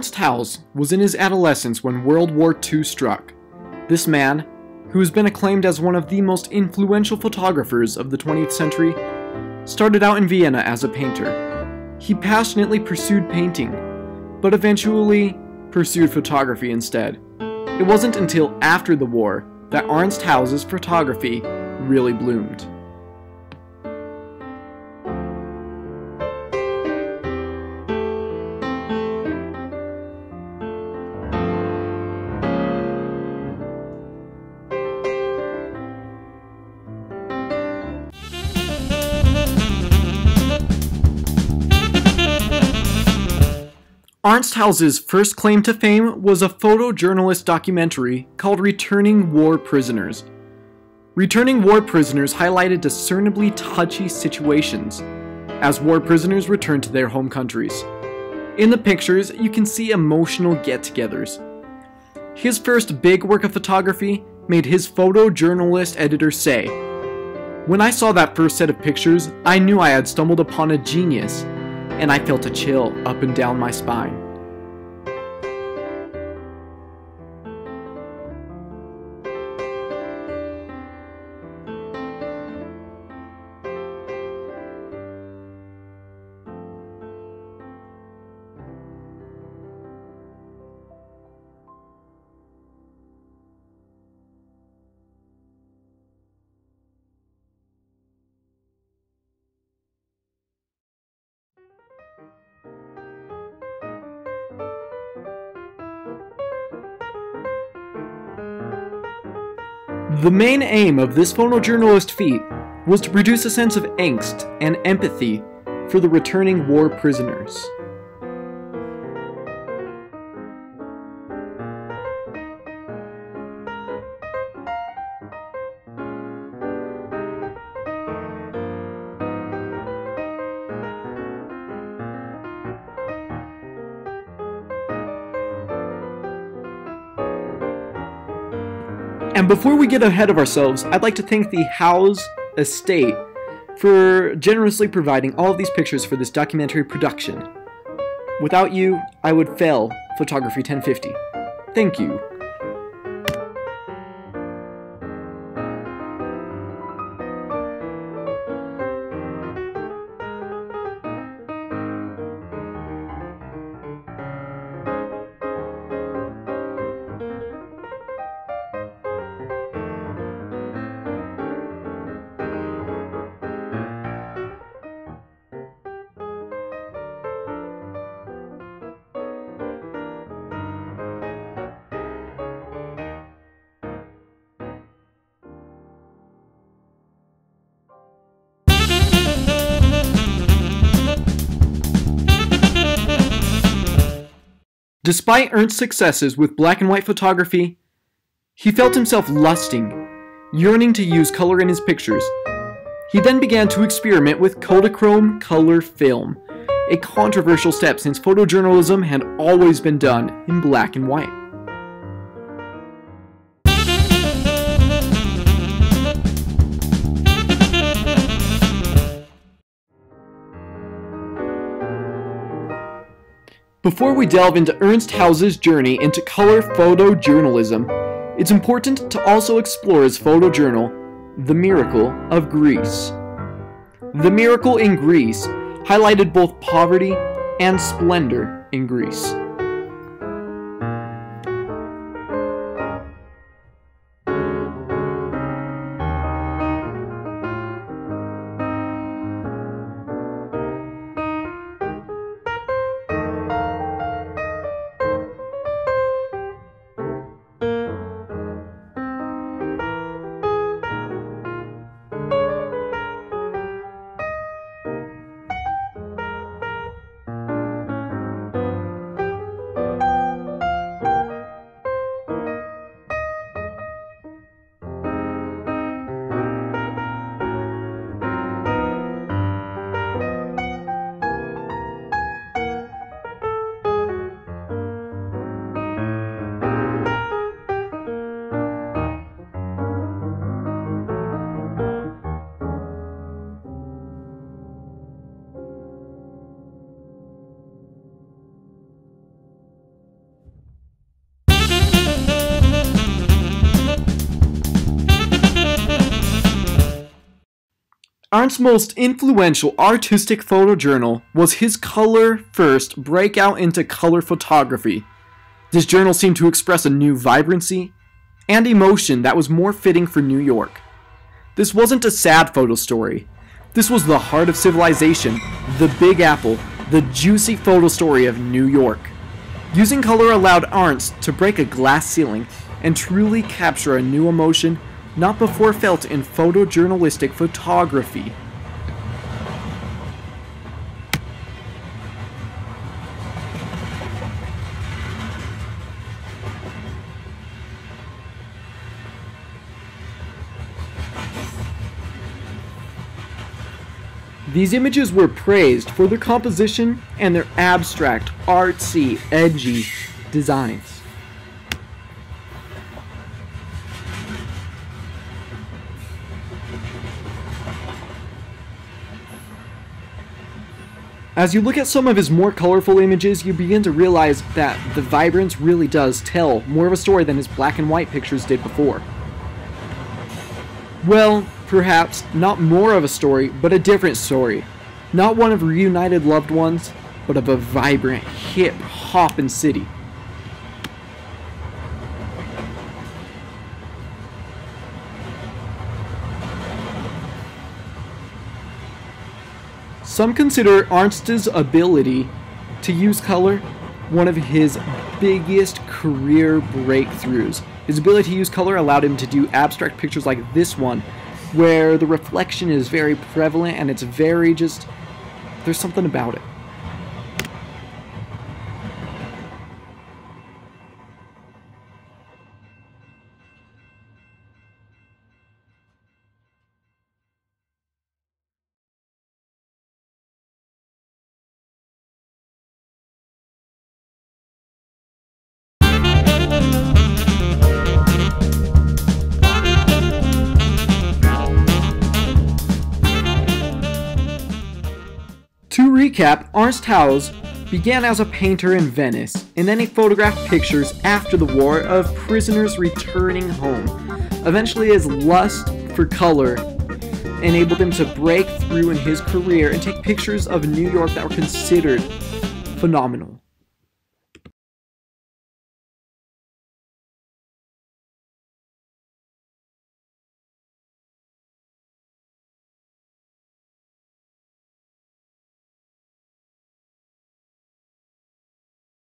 Ernst Haas was in his adolescence when World War II struck. This man, who has been acclaimed as one of the most influential photographers of the 20th century, started out in Vienna as a painter. He passionately pursued painting, but eventually pursued photography instead. It wasn't until after the war that Ernst Haas's photography really bloomed. Ernst Haas's first claim to fame was a photojournalist documentary called Returning War Prisoners. Returning war prisoners highlighted discernibly touchy situations as war prisoners returned to their home countries. In the pictures, you can see emotional get togethers. His first big work of photography made his photojournalist editor say, When I saw that first set of pictures, I knew I had stumbled upon a genius and I felt a chill up and down my spine. The main aim of this photojournalist feat was to produce a sense of angst and empathy for the returning war prisoners. And before we get ahead of ourselves, I'd like to thank the Haas estate for generously providing all of these pictures for this documentary production. Without you, I would fail Photography 1050. Thank you. Despite Ernst's successes with black and white photography, he felt himself lusting, yearning to use color in his pictures. He then began to experiment with Kodachrome color film, a controversial step since photojournalism had always been done in black and white. Before we delve into Ernst Haas's journey into color photojournalism, it's important to also explore his photojournal, The Miracle of Greece. The Miracle in Greece highlighted both poverty and splendor in Greece. Arndt's most influential artistic photojournal was his color first breakout into color photography. This journal seemed to express a new vibrancy and emotion that was more fitting for New York. This wasn't a sad photo story. This was the heart of civilization, the Big Apple, the juicy photo story of New York. Using color allowed Arndt to break a glass ceiling and truly capture a new emotion not before felt in photojournalistic photography. These images were praised for their composition and their abstract, artsy, edgy designs. As you look at some of his more colorful images, you begin to realize that the vibrance really does tell more of a story than his black and white pictures did before. Well, perhaps not more of a story, but a different story. Not one of reunited loved ones, but of a vibrant, hip, hoppin' city. Some consider Arndt's ability to use color one of his biggest career breakthroughs. His ability to use color allowed him to do abstract pictures like this one, where the reflection is very prevalent and it's very just, there's something about it. To recap, Ernst Haas began as a painter in Venice, and then he photographed pictures after the war of prisoners returning home. Eventually, his lust for color enabled him to break through in his career and take pictures of New York that were considered phenomenal.